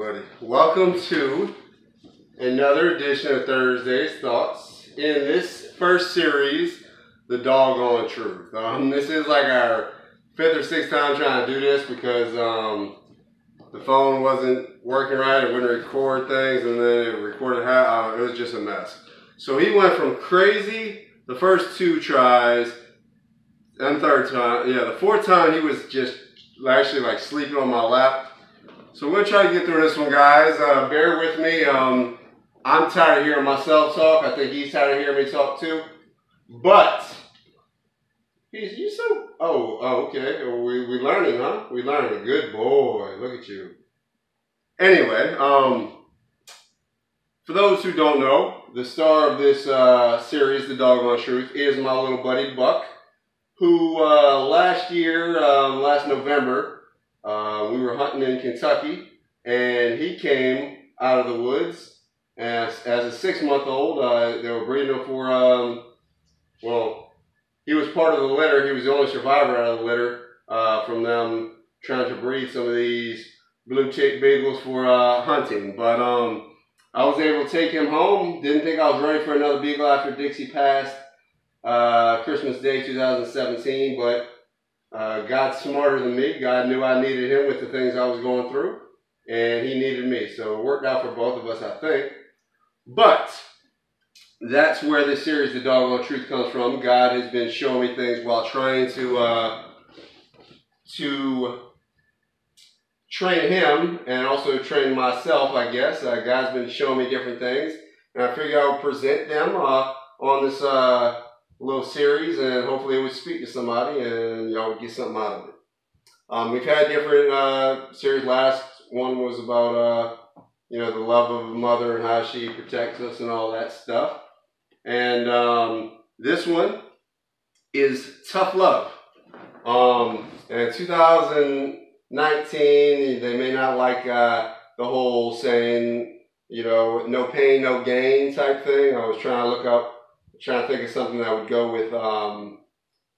everybody. Welcome to another edition of Thursday's Thoughts. In this first series, The Doggone Truth. Um, this is like our fifth or sixth time trying to do this because um, the phone wasn't working right. It wouldn't record things, and then it recorded how uh, it was just a mess. So he went from crazy the first two tries, and third time, yeah, the fourth time he was just actually like sleeping on my lap so we're gonna try to get through this one, guys. Uh, bear with me. Um, I'm tired of hearing myself talk. I think he's tired of hearing me talk too. But he's you so oh oh okay. We we learning, huh? We learning. Good boy. Look at you. Anyway, um, for those who don't know, the star of this uh, series, The Doggone Truth, is my little buddy Buck, who uh, last year, um, last November, uh, we were hunting in Kentucky, and he came out of the woods as, as a six month old. Uh, they were breeding him for, um, well, he was part of the litter. He was the only survivor out of the litter uh, from them trying to breed some of these bluetick beagles for uh, hunting. But um, I was able to take him home. Didn't think I was ready for another beagle after Dixie passed uh, Christmas Day 2017, but uh, God's smarter than me. God knew I needed him with the things I was going through, and he needed me. So it worked out for both of us, I think. But that's where this series, The Doggone Truth, comes from. God has been showing me things while trying to uh, to train him and also train myself, I guess. Uh, God's been showing me different things, and I figure I'll present them uh, on this uh, little series, and hopefully it would speak to somebody, and y'all would get something out of it. Um, we've had different uh, series. Last one was about uh, you know the love of a mother and how she protects us and all that stuff. And um, this one is tough love. Um, in 2019, they may not like uh, the whole saying, you know, no pain, no gain type thing. I was trying to look up trying to think of something that would go with um,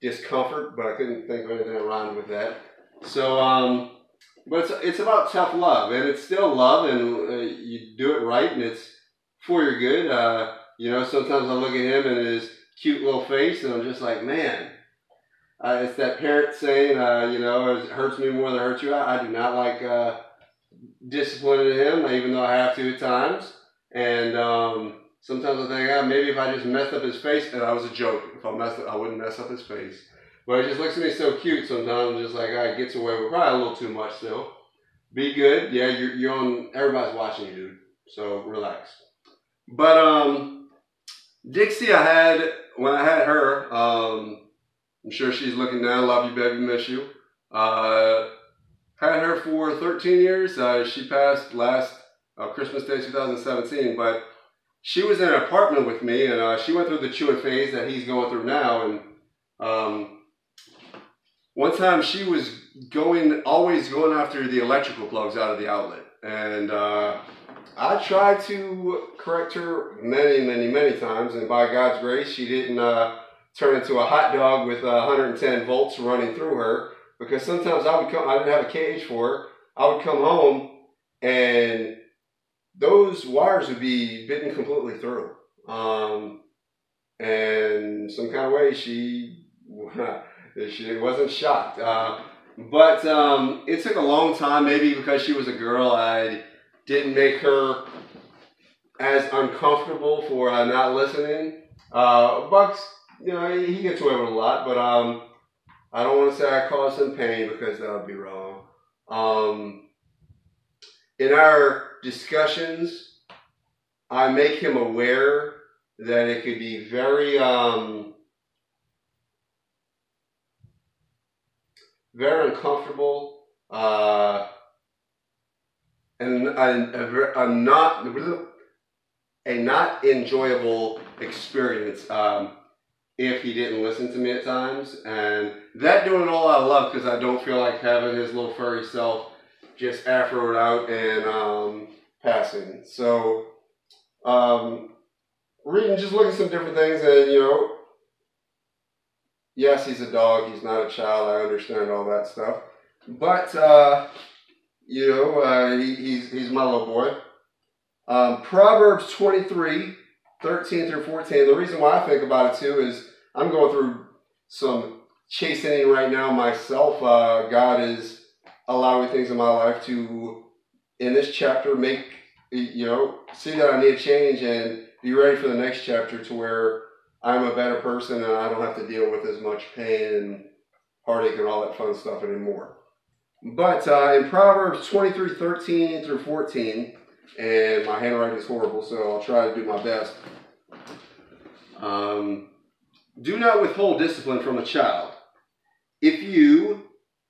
discomfort, but I couldn't think of anything around with that. So, um, but it's, it's about tough love, and it's still love, and uh, you do it right, and it's for your good. Uh, you know, sometimes I look at him and his cute little face, and I'm just like, man, uh, it's that parent saying, uh, you know, it hurts me more than it hurts you. I, I do not like uh, disciplining him, even though I have to at times. And um, Sometimes I think, ah, maybe if I just messed up his face, and I was a joke. If I messed up, I wouldn't mess up his face. But he just looks at me so cute sometimes. I'm just like, ah, gets away with probably a little too much still. Be good. Yeah, you're, you're on, everybody's watching you, dude. So relax. But, um, Dixie, I had, when I had her, um, I'm sure she's looking down. Love you, baby. Miss you. Uh, had her for 13 years. Uh, she passed last uh, Christmas Day 2017, but she was in an apartment with me, and uh, she went through the chewing phase that he's going through now. And um, one time she was going, always going after the electrical plugs out of the outlet, and uh, I tried to correct her many, many, many times, and by God's grace, she didn't uh, turn into a hot dog with 110 volts running through her. Because sometimes I would come, I didn't have a cage for her. I would come home and those wires would be bitten completely through. Um, and some kind of way she she wasn't shocked. Uh, but um, it took a long time, maybe because she was a girl, I didn't make her as uncomfortable for uh, not listening. Uh, Bucks, you know, he, he gets away with a lot, but um, I don't want to say I caused him pain because that would be wrong. Um, in our discussions, I make him aware that it could be very, um, very uncomfortable uh, and a, not a not enjoyable experience um, if he didn't listen to me at times. And that doing all I love because I don't feel like having his little furry self just afroed out and um, passing. So, um, reading, just looking at some different things, and you know, yes, he's a dog, he's not a child, I understand all that stuff. But uh, you know, uh, he, he's, he's my little boy. Um, Proverbs 23, 13 through 14. The reason why I think about it too is I'm going through some chastening right now myself. Uh, God is allowing things in my life to, in this chapter, make, you know, see that I need a change and be ready for the next chapter to where I'm a better person and I don't have to deal with as much pain and heartache and all that fun stuff anymore. But uh, in Proverbs 23 13 through 14, and my handwriting is horrible, so I'll try to do my best. Um, do not withhold discipline from a child. If you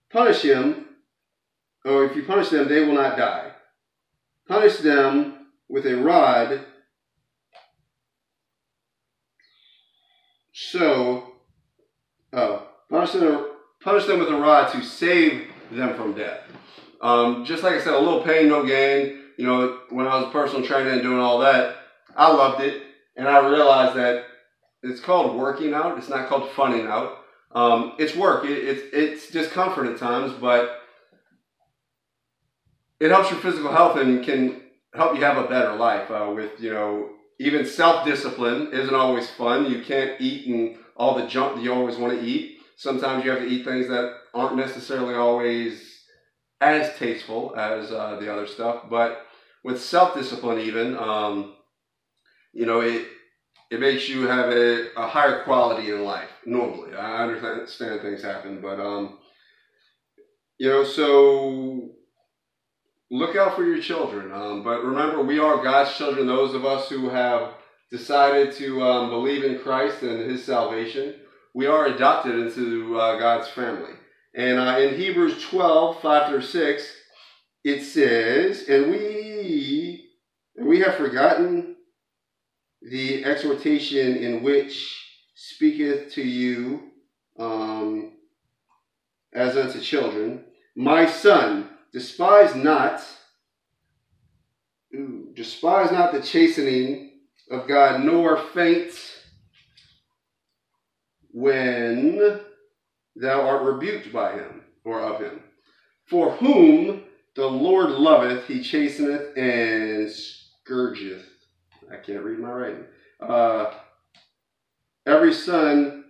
punish him, or if you punish them, they will not die. Punish them with a rod. So, oh, punish them, punish them with a rod to save them from death. Um, just like I said, a little pain, no gain. You know, when I was personal training and doing all that, I loved it, and I realized that it's called working out. It's not called funning out. Um, it's work. It, it's it's discomfort at times, but it helps your physical health and can help you have a better life. Uh, with you know, even self discipline isn't always fun. You can't eat and all the junk that you always want to eat. Sometimes you have to eat things that aren't necessarily always as tasteful as uh, the other stuff. But with self discipline, even, um, you know, it it makes you have a, a higher quality in life. Normally, I understand things happen, but um, you know, so look out for your children. Um, but remember, we are God's children. Those of us who have decided to um, believe in Christ and His salvation, we are adopted into uh, God's family. And uh, in Hebrews 12, 5 through 6, it says, And we, and we have forgotten the exhortation in which speaketh to you um, as unto children, My son, despise not, despise not the chastening of God, nor faint when thou art rebuked by him or of him. For whom the Lord loveth, he chasteneth and scourgeth. I can't read my writing. Uh, every son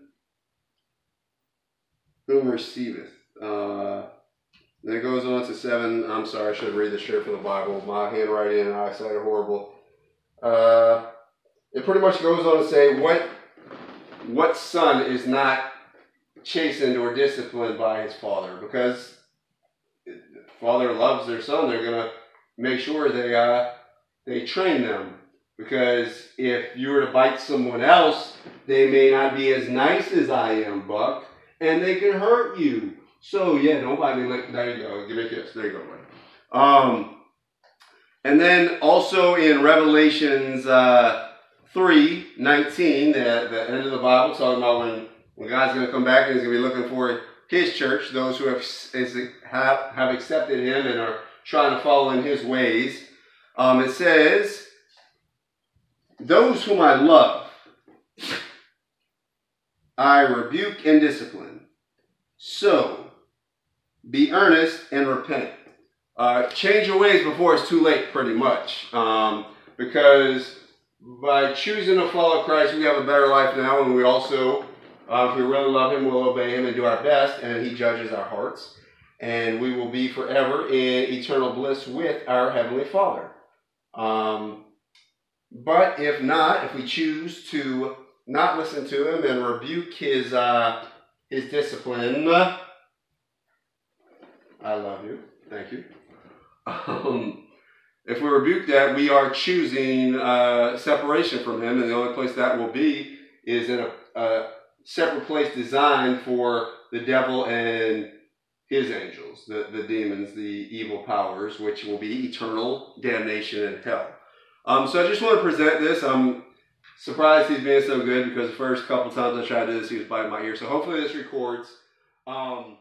whom receiveth. Uh, then it goes on to seven. I'm sorry, I should read the straight from the Bible. My handwriting and eyesight are horrible. Uh, it pretty much goes on to say what what son is not chastened or disciplined by his father because father loves their son they're going to make sure they uh, they train them because if you were to bite someone else they may not be as nice as i am buck and they can hurt you so yeah don't like there you go give me a kiss there you go buddy. um and then also in revelations uh, 3 19 the, the end of the bible talking about when when God's going to come back and He's going to be looking for His church, those who have, have, have accepted Him and are trying to follow in His ways, um, it says, Those whom I love, I rebuke and discipline. So, be earnest and repent. Uh, change your ways before it's too late, pretty much. Um, because by choosing to follow Christ, we have a better life now, and we also uh, if we really love Him, we'll obey Him and do our best, and He judges our hearts. And we will be forever in eternal bliss with our Heavenly Father. Um, but if not, if we choose to not listen to Him and rebuke His, uh, his discipline, I love you. Thank you. Um, if we rebuke that, we are choosing uh, separation from Him, and the only place that will be is in a, a separate place designed for the devil and his angels, the, the demons, the evil powers, which will be eternal damnation in hell. Um, so I just want to present this. I'm surprised he's being so good because the first couple times I tried to do this, he was biting my ear. So hopefully this records. Um,